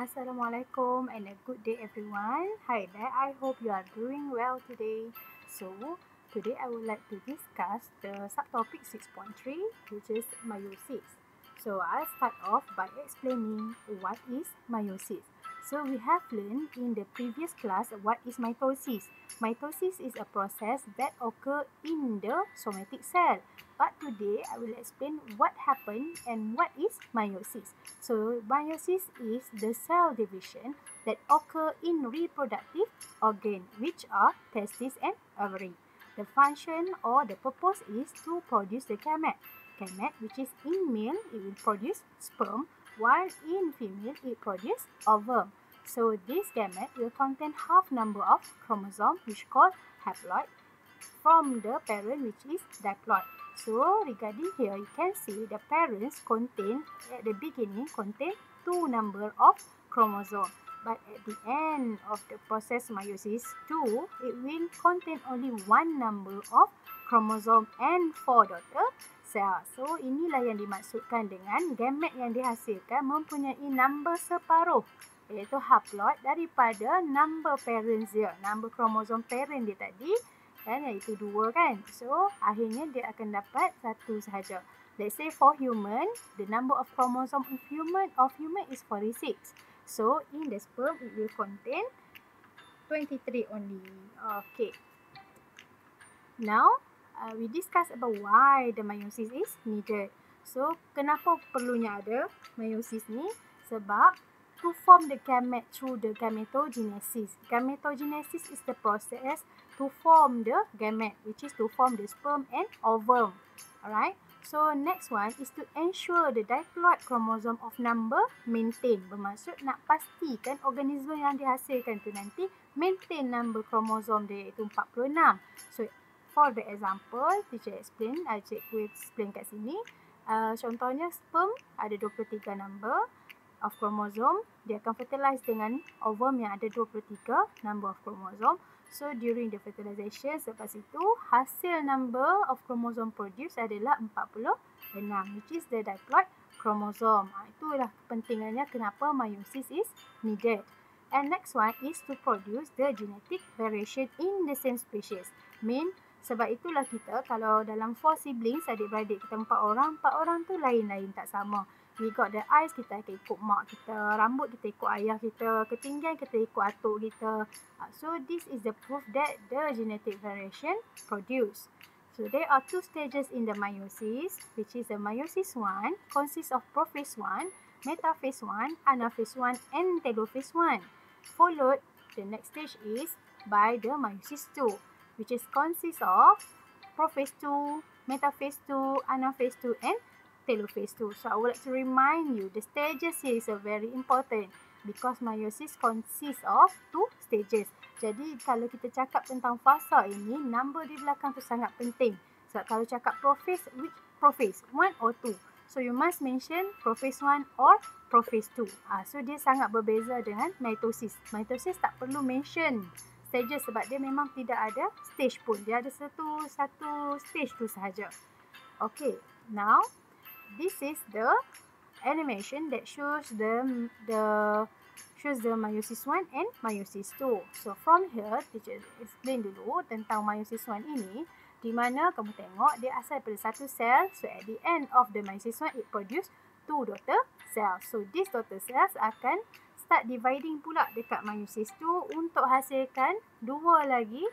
Assalamualaikum and a good day everyone. Hi there, I hope you are doing well today. So, today I would like to discuss the subtopic 6.3 which is meiosis. So, I'll start off by explaining what is meiosis. So, we have learned in the previous class what is mitosis. Mitosis is a process that occur in the somatic cell. But today I will explain what happened and what is meiosis. So meiosis is the cell division that occur in reproductive organ which are testes and ovary. The function or the purpose is to produce the gamete. Gamete which is in male it will produce sperm while in female it produce ovum. So this gamete will contain half number of chromosome which called haploid from the parent which is diploid. So regarding here, you can see the parents contain at the beginning contain two number of chromosome. But at the end of the process meiosis two, it will contain only one number of chromosome and four daughter cell. So inilah yang dimaksudkan dengan gamet yang dihasilkan mempunyai number separuh iaitu haploid daripada number parents dia, number chromosome parent dia tadi kan iaitu dua kan. So akhirnya dia akan dapat satu sahaja. Let's say for human the number of chromosome of human of human is 46 so in the sperm it will contain 23 only. Okay. Now uh, we discuss about why the meiosis is needed. So kenapa perlunya ada meiosis ni? Sebab to form the gamete through the gametogenesis. Gametogenesis is the process to form the gamete, which is to form the sperm and ovum. Alright. So next one is to ensure the diploid chromosome of number maintain. Bermaksud nak pastikan organisme yang dihasilkan tu nanti maintain number chromosome dia iaitu 46. So for the example, teacher explain, uh, cikgu explain kat sini. Uh, contohnya sperm ada 23 number of chromosome, dia akan fertilize dengan ovum yang ada 23 number of chromosome. So during the fertilization, selepas itu hasil number of chromosome produced adalah 46 which is the diploid chromosome. Ha, itulah kepentingannya kenapa meiosis is needed. And next one is to produce the genetic variation in the same species. Mean sebab itulah kita kalau dalam four siblings adik-beradik kita empat orang, empat orang tu lain-lain tak sama we got the eyes kita akan ikut mak kita rambut kita ikut ayah kita ketinggian kita ikut atuk kita. Uh, so this is the proof that the genetic variation produce. So there are two stages in the meiosis which is the meiosis 1 consists of prophase 1 metaphase 1 anaphase 1 and telophase 1 followed the next stage is by the meiosis 2 which is consists of prophase 2 metaphase 2 anaphase 2 and telophase 2. So I would like to remind you the stages here is very important because meiosis consists of two stages. Jadi kalau kita cakap tentang fasa ini, number di belakang tu sangat penting. Sebab kalau cakap prophase, which prophase? One or two? So you must mention prophase 1 or prophase 2. Ah, so dia sangat berbeza dengan mitosis. Mitosis tak perlu mention stages sebab dia memang tidak ada stage pun. Dia ada satu satu stage tu sahaja. Okay, now this is the animation that shows the the shows the meiosis 1 and meiosis 2. So from here, teacher explain dulu tentang meiosis 1 ini di mana kamu tengok dia asal daripada satu sel. So at the end of the meiosis 1 it produce two daughter cells. So these daughter cells akan start dividing pula dekat meiosis 2 untuk hasilkan dua lagi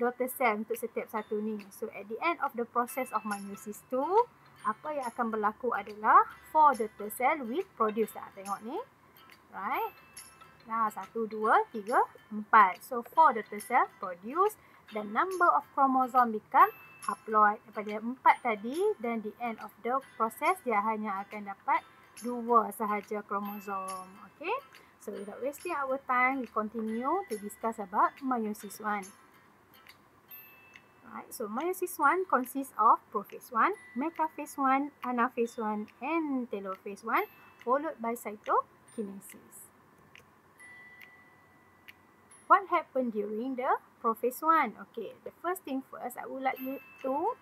daughter cell untuk setiap satu ni. So at the end of the process of meiosis 2 apa yang akan berlaku adalah four daughter cell will produce. Tak tengok ni. Right. Nah, satu, dua, tiga, empat. So, four daughter cell produce. The number of chromosome become haploid. Daripada empat tadi, then the end of the process, dia hanya akan dapat dua sahaja chromosome. Okay. So, without wasting our time, we continue to discuss about meiosis 1. Right, so meiosis 1 consists of prophase 1, metaphase 1, anaphase 1 and telophase 1 followed by cytokinesis. What happened during the prophase 1? Okay, the first thing first, I would like you to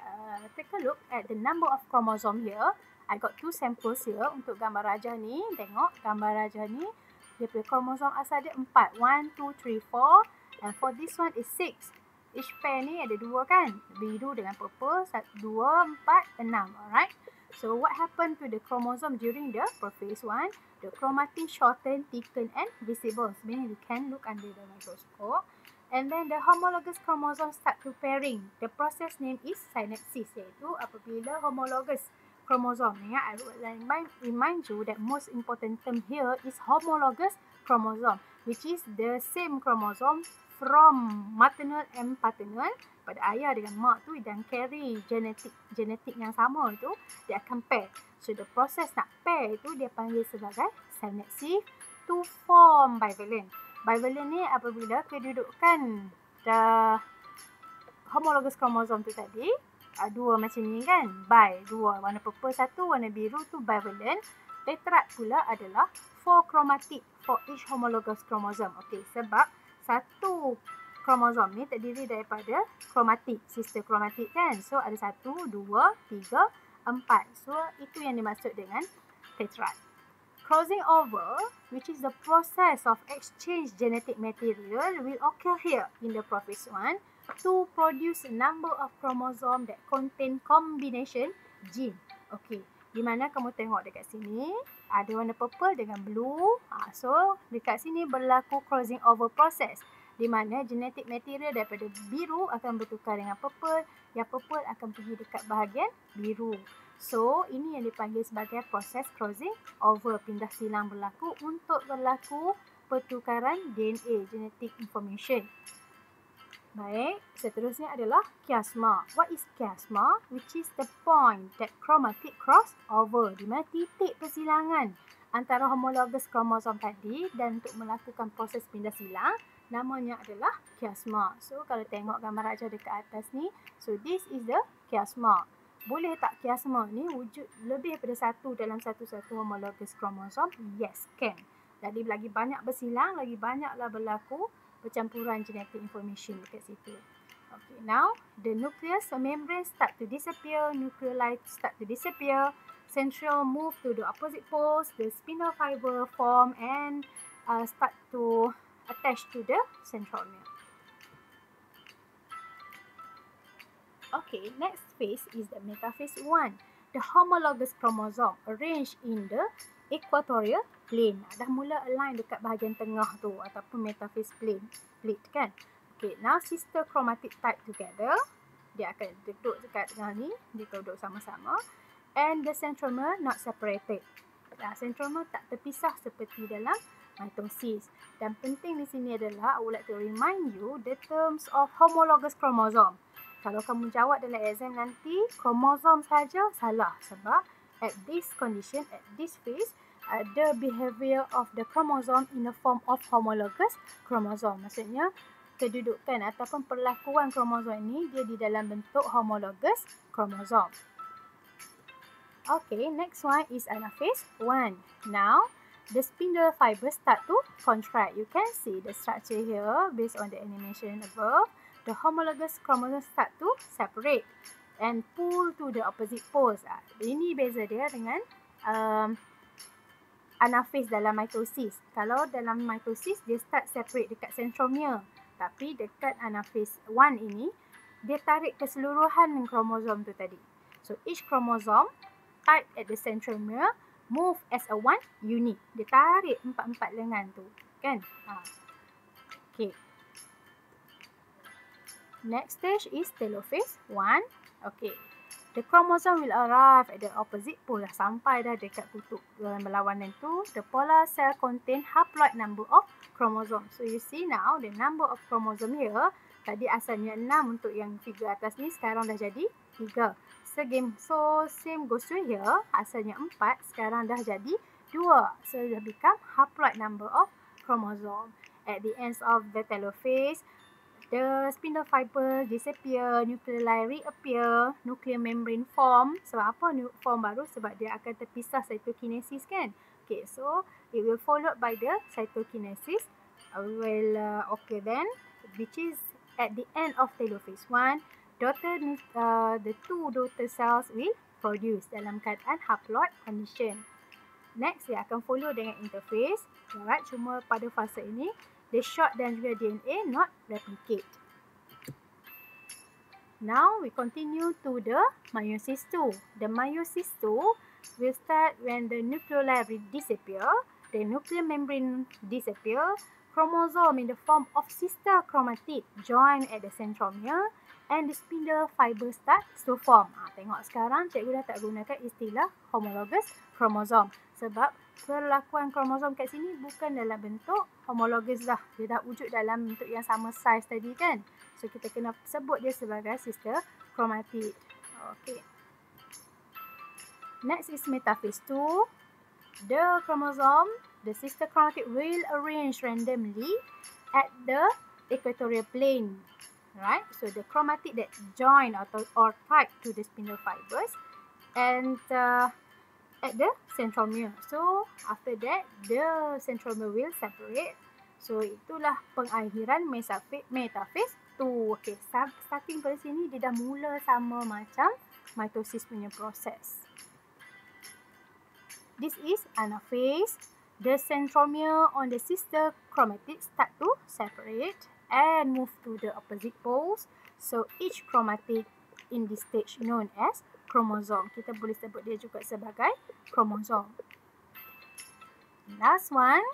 uh, take a look at the number of chromosome here. I got two samples here untuk gambar rajah ni. Tengok gambar rajah ni. Dia punya kromosom asal dia 4. 1, 2, 3, 4. And for this one is 6. Each pair ni ada dua kan? Biru dengan purple. 2, 4, 6. Alright. So what happened to the chromosome during the prophase one? The chromatin shorten, thicken and visible. Meaning we can look under the microscope. And then the homologous chromosome start to pairing. The process name is synapsis. Iaitu apabila homologous chromosome. Ya, I would remind, remind you that most important term here is homologous chromosome. Which is the same chromosome from maternal and paternal pada ayah dengan mak tu dan carry genetik genetik yang sama tu dia akan pair. So the process nak pair itu dia panggil sebagai synapsis to form bivalent. Bivalent ni apabila kedudukan the homologous chromosome tu tadi uh, dua macam ni kan bi dua warna purple satu warna biru tu bivalent tetrad pula adalah four chromatic for each homologous chromosome okey sebab satu kromosom ni terdiri daripada kromatik sister kromatik kan? So ada satu dua tiga empat. So itu yang dimaksud dengan tetrad. Crossing over, which is the process of exchange genetic material, will occur here in the prophase 1 to produce a number of chromosome that contain combination gene. Okay, di mana kamu tengok dekat sini, ada warna purple dengan blue. Ha, so, dekat sini berlaku crossing over process. Di mana genetic material daripada biru akan bertukar dengan purple, yang purple akan pergi dekat bahagian biru. So, ini yang dipanggil sebagai proses crossing over pindah silang berlaku untuk berlaku pertukaran DNA, genetic information. Baik, seterusnya adalah chiasma. What is chiasma? Which is the point that chromatic cross over. Di mana titik persilangan antara homologous kromosom tadi dan untuk melakukan proses pindah silang namanya adalah chiasma. So, kalau tengok gambar raja dekat atas ni, so this is the chiasma boleh tak kiasma ni wujud lebih daripada satu dalam satu-satu homologous kromosom? Yes, can. Jadi lagi banyak bersilang, lagi banyaklah berlaku percampuran genetic information dekat situ. Okay, now the nucleus, the membrane start to disappear, nucleoli start to disappear, central move to the opposite poles, the spindle fiber form and uh, start to attach to the centromere. Okay, next phase is the metaphase 1. The homologous chromosome arranged in the equatorial plane. Dah mula align dekat bahagian tengah tu ataupun metaphase plane. Plate kan? Okay, now sister chromatic type together. Dia akan duduk dekat tengah ni. Dia duduk sama-sama. And the centromere not separated. Nah, centromere tak terpisah seperti dalam mitosis. Dan penting di sini adalah I would like to remind you the terms of homologous chromosome. Kalau kamu jawab dalam exam nanti, kromosom saja salah sebab at this condition, at this phase, uh, the behavior of the chromosome in the form of homologous chromosome. Maksudnya, kedudukan ataupun perlakuan kromosom ini dia di dalam bentuk homologous chromosome. Okay, next one is anaphase 1. Now, the spindle fibers start to contract. You can see the structure here based on the animation above the homologous chromosomes start to separate and pull to the opposite poles. Ah, ini beza dia dengan um, anaphase dalam mitosis. Kalau dalam mitosis, dia start separate dekat centromere. Tapi dekat anaphase 1 ini, dia tarik keseluruhan kromosom tu tadi. So, each chromosome tied at the centromere move as a one unit. Dia tarik empat-empat lengan tu. Kan? Ha. Okay. Next stage is telophase 1. Okay. The chromosome will arrive at the opposite pole dah sampai dah dekat kutub dalam berlawanan tu. The polar cell contain haploid number of chromosome. So you see now the number of chromosome here. Tadi asalnya 6 untuk yang figure atas ni sekarang dah jadi 3. So, game, so same goes to here. Asalnya 4 sekarang dah jadi 2. So dah become haploid number of chromosome. At the ends of the telophase, the spindle fiber disappear, nucleoli reappear, nuclear membrane form. Sebab apa form baru? Sebab dia akan terpisah cytokinesis kan? Okay, so it will followed by the cytokinesis uh, will uh, occur then, which is at the end of telophase 1, daughter, uh, the two daughter cells will produce dalam keadaan haploid condition. Next, dia akan follow dengan interface. Alright, cuma pada fasa ini, the short dan juga DNA not replicate. Now, we continue to the meiosis 2. The meiosis 2 will start when the nucleoli disappear, the nuclear membrane disappear, chromosome in the form of sister chromatid join at the centromere, and the spindle fiber starts to form. Ha, tengok sekarang cikgu dah tak gunakan istilah homologous chromosome sebab perlakuan kromosom kat sini bukan dalam bentuk homologous dah. Dia dah wujud dalam bentuk yang sama size tadi kan. So kita kena sebut dia sebagai sister chromatid. Okay. Next is metaphase 2. The chromosome, the sister chromatid will arrange randomly at the equatorial plane. Right? So the chromatid that join or, or tied to the spindle fibers and uh, at the centromere. So after that, the centromere will separate. So itulah pengakhiran metaphase tu. Okay, starting pada sini dia dah mula sama macam mitosis punya proses. This is anaphase. The centromere on the sister chromatid start to separate and move to the opposite poles. So each chromatid in this stage known as kromosom. Kita boleh sebut dia juga sebagai kromosom. Last one,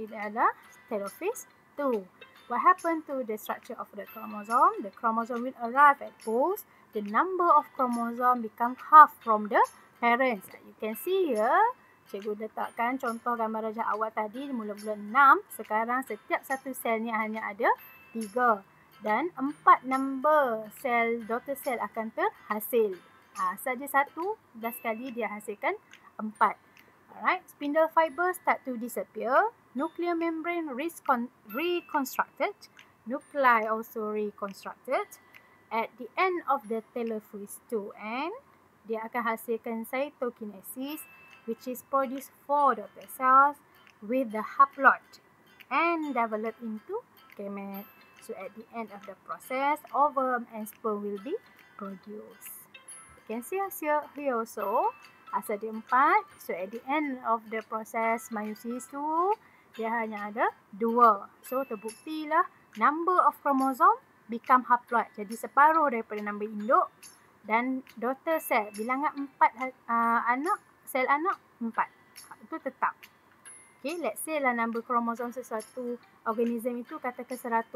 adalah telophase 2. What happened to the structure of the chromosome? The chromosome will arrive at poles. The number of chromosome become half from the parents. You can see here, cikgu letakkan contoh gambar rajah awal tadi mula-mula 6. Sekarang setiap satu sel ni hanya ada 3. Dan 4 number sel daughter cell akan terhasil. Ha, saja satu, dah sekali dia hasilkan empat. Alright, spindle fiber start to disappear. Nuclear membrane reconstructed. Nuclei also reconstructed. At the end of the telophase 2 and dia akan hasilkan cytokinesis which is produced for the cells with the haploid and develop into gamete. So at the end of the process, ovum and sperm will be produced can see here, here also asal dia empat. So at the end of the process meiosis tu dia hanya ada dua. So terbuktilah number of chromosome become haploid. Jadi separuh daripada number induk dan daughter cell bilangan empat uh, anak sel anak empat. Itu tetap. Okay, let's say lah number kromosom sesuatu organism itu katakan 100.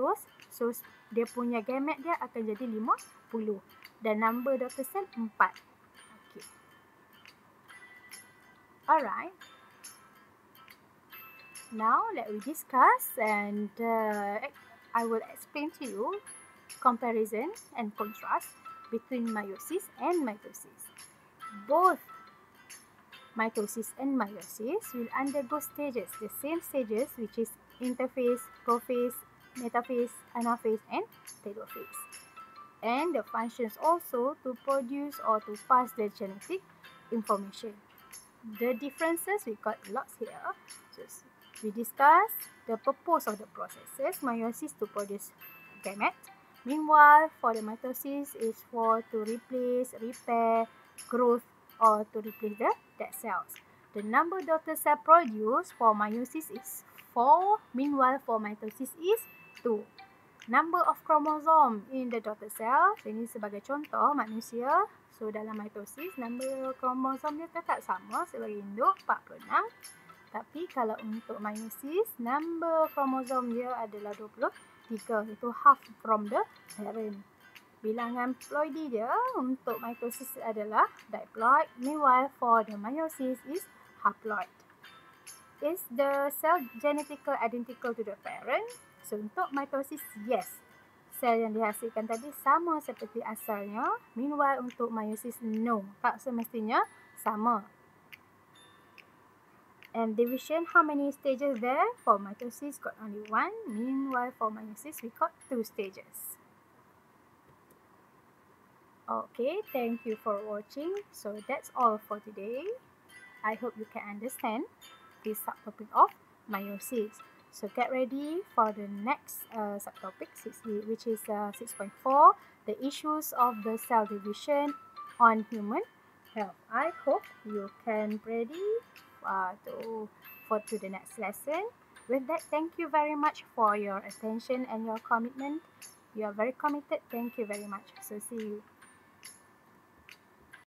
So, dia punya gamete dia akan jadi 50 dan number daughter cell 4. Okay. Alright. Now let we discuss and uh, I will explain to you comparison and contrast between meiosis and mitosis. Both mitosis and meiosis will undergo stages, the same stages which is interphase, prophase, metaphase, anaphase and telophase and the functions also to produce or to pass the genetic information. The differences, we got lots here. So we discuss the purpose of the processes, meiosis to produce gamete. Meanwhile, for the mitosis is for to replace, repair, growth or to replace the dead cells. The number daughter cell produced for meiosis is 4, meanwhile for mitosis is 2 number of chromosome in the daughter cell. Ini sebagai contoh manusia. So dalam mitosis, number chromosome dia tetap sama sebagai induk 46. Tapi kalau untuk meiosis, number chromosome dia adalah 23. Itu half from the parent. Bilangan ploidy dia untuk mitosis adalah diploid. Meanwhile, for the meiosis is haploid. Is the cell genetically identical to the parent? So untuk mitosis, yes. Sel yang dihasilkan tadi sama seperti asalnya. Meanwhile untuk meiosis, no. Tak semestinya sama. And division, how many stages there? For mitosis, got only one. Meanwhile for meiosis, we got two stages. Okay, thank you for watching. So that's all for today. I hope you can understand this subtopic of meiosis. So get ready for the next uh, subtopic, 6, which is uh, 6.4, the issues of the cell division on human health. I hope you can ready uh, to for to the next lesson. With that, thank you very much for your attention and your commitment. You are very committed. Thank you very much. So see you.